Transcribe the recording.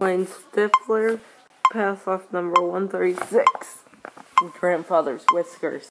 Wayne Stifler, pass off number 136. Grandfather's Whiskers.